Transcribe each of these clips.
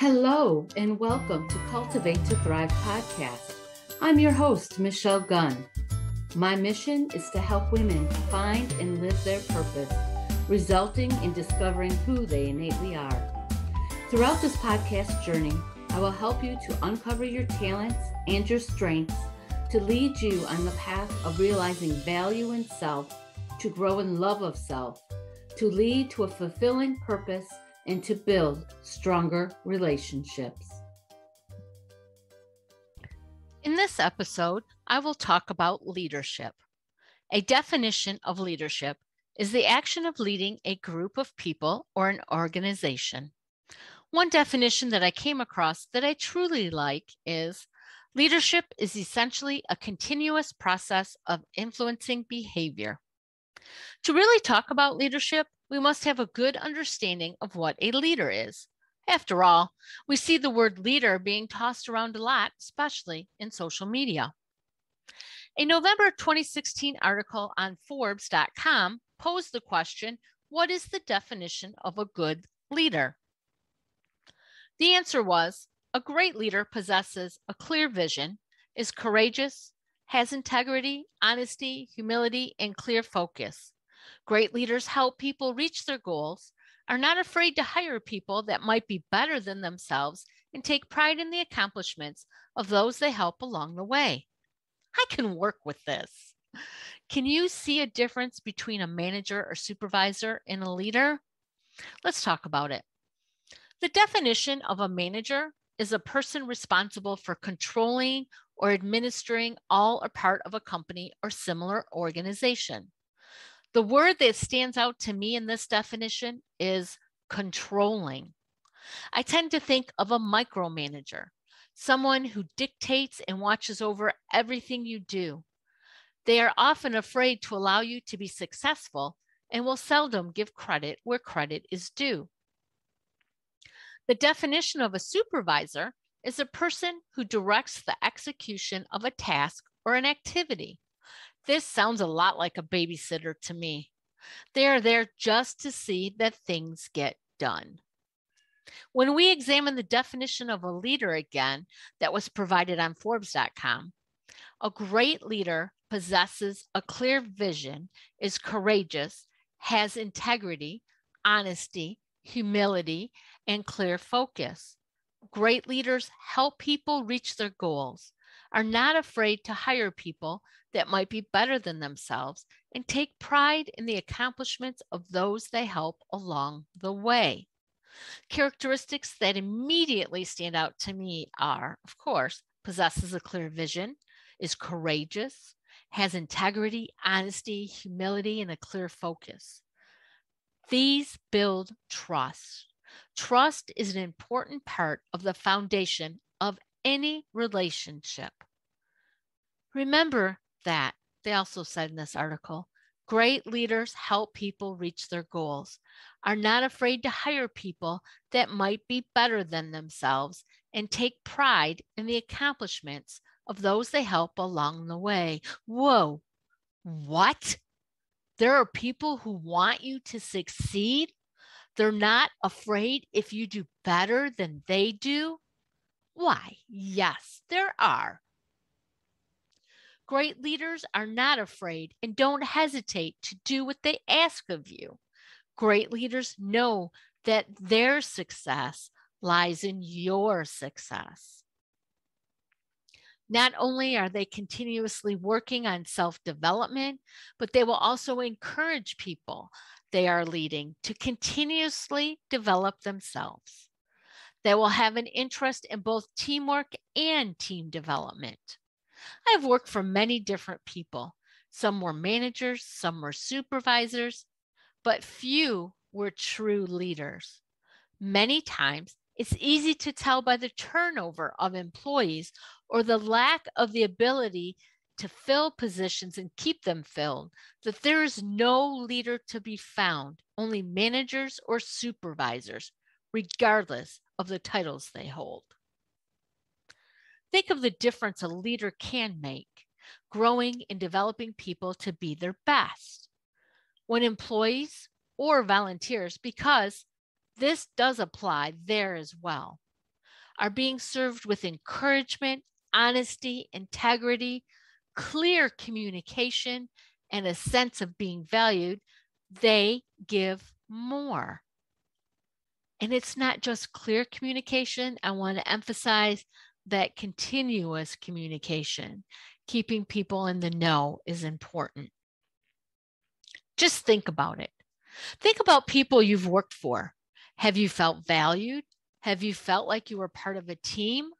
Hello, and welcome to Cultivate to Thrive podcast. I'm your host, Michelle Gunn. My mission is to help women find and live their purpose, resulting in discovering who they innately are. Throughout this podcast journey, I will help you to uncover your talents and your strengths to lead you on the path of realizing value in self, to grow in love of self, to lead to a fulfilling purpose and to build stronger relationships. In this episode, I will talk about leadership. A definition of leadership is the action of leading a group of people or an organization. One definition that I came across that I truly like is leadership is essentially a continuous process of influencing behavior. To really talk about leadership, we must have a good understanding of what a leader is. After all, we see the word leader being tossed around a lot, especially in social media. A November 2016 article on Forbes.com posed the question What is the definition of a good leader? The answer was a great leader possesses a clear vision, is courageous, has integrity, honesty, humility, and clear focus. Great leaders help people reach their goals, are not afraid to hire people that might be better than themselves, and take pride in the accomplishments of those they help along the way. I can work with this. Can you see a difference between a manager or supervisor and a leader? Let's talk about it. The definition of a manager is a person responsible for controlling or administering all or part of a company or similar organization. The word that stands out to me in this definition is controlling. I tend to think of a micromanager, someone who dictates and watches over everything you do. They are often afraid to allow you to be successful and will seldom give credit where credit is due. The definition of a supervisor is a person who directs the execution of a task or an activity. This sounds a lot like a babysitter to me. They are there just to see that things get done. When we examine the definition of a leader again that was provided on Forbes.com, a great leader possesses a clear vision, is courageous, has integrity, honesty, humility, and clear focus. Great leaders help people reach their goals, are not afraid to hire people that might be better than themselves and take pride in the accomplishments of those they help along the way. Characteristics that immediately stand out to me are, of course, possesses a clear vision, is courageous, has integrity, honesty, humility, and a clear focus. These build trust. Trust is an important part of the foundation of any relationship. Remember that, they also said in this article, great leaders help people reach their goals, are not afraid to hire people that might be better than themselves, and take pride in the accomplishments of those they help along the way. Whoa, what? There are people who want you to succeed. They're not afraid if you do better than they do. Why, yes, there are. Great leaders are not afraid and don't hesitate to do what they ask of you. Great leaders know that their success lies in your success. Not only are they continuously working on self development, but they will also encourage people they are leading to continuously develop themselves. They will have an interest in both teamwork and team development. I've worked for many different people. Some were managers, some were supervisors, but few were true leaders. Many times, it's easy to tell by the turnover of employees or the lack of the ability to fill positions and keep them filled that there is no leader to be found, only managers or supervisors, regardless of the titles they hold. Think of the difference a leader can make, growing and developing people to be their best. When employees or volunteers, because this does apply there as well. are being served with encouragement, honesty, integrity, clear communication, and a sense of being valued, they give more. And it's not just clear communication. I want to emphasize that continuous communication, keeping people in the know is important. Just think about it. Think about people you've worked for. Have you felt valued? Have you felt like you were part of a team?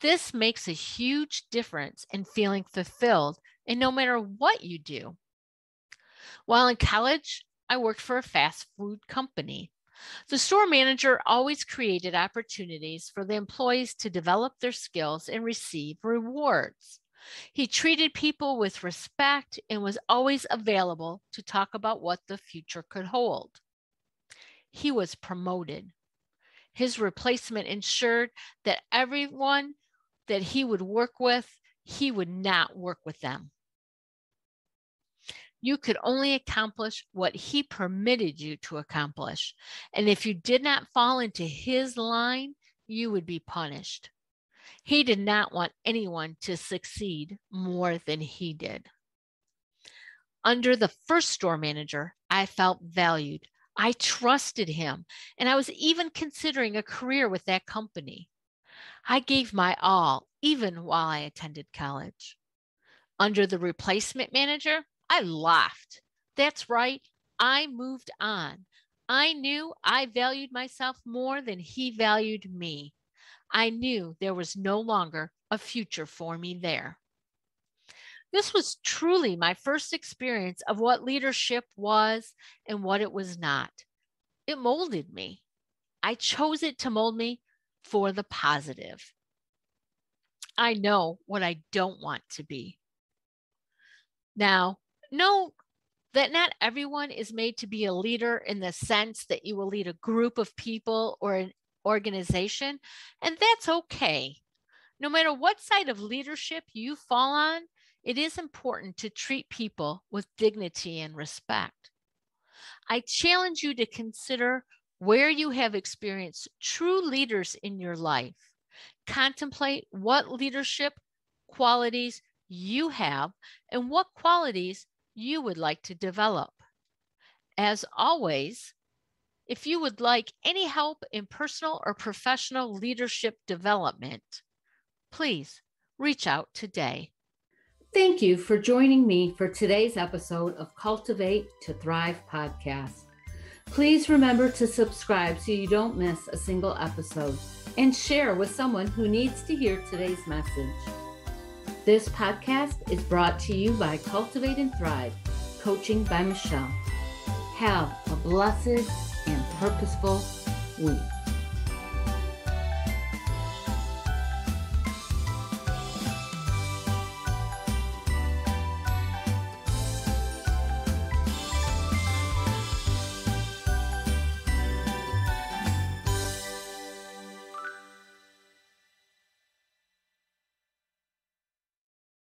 This makes a huge difference in feeling fulfilled and no matter what you do. While in college, I worked for a fast food company. The store manager always created opportunities for the employees to develop their skills and receive rewards. He treated people with respect and was always available to talk about what the future could hold. He was promoted. His replacement ensured that everyone that he would work with, he would not work with them. You could only accomplish what he permitted you to accomplish. And if you did not fall into his line, you would be punished. He did not want anyone to succeed more than he did. Under the first store manager, I felt valued. I trusted him, and I was even considering a career with that company. I gave my all, even while I attended college. Under the replacement manager, I laughed. That's right, I moved on. I knew I valued myself more than he valued me. I knew there was no longer a future for me there. This was truly my first experience of what leadership was and what it was not. It molded me. I chose it to mold me for the positive. I know what I don't want to be. Now, know that not everyone is made to be a leader in the sense that you will lead a group of people or an organization, and that's okay. No matter what side of leadership you fall on, it is important to treat people with dignity and respect. I challenge you to consider where you have experienced true leaders in your life. Contemplate what leadership qualities you have and what qualities you would like to develop. As always, if you would like any help in personal or professional leadership development, please reach out today. Thank you for joining me for today's episode of Cultivate to Thrive podcast. Please remember to subscribe so you don't miss a single episode and share with someone who needs to hear today's message. This podcast is brought to you by Cultivate and Thrive, coaching by Michelle. Have a blessed and purposeful week.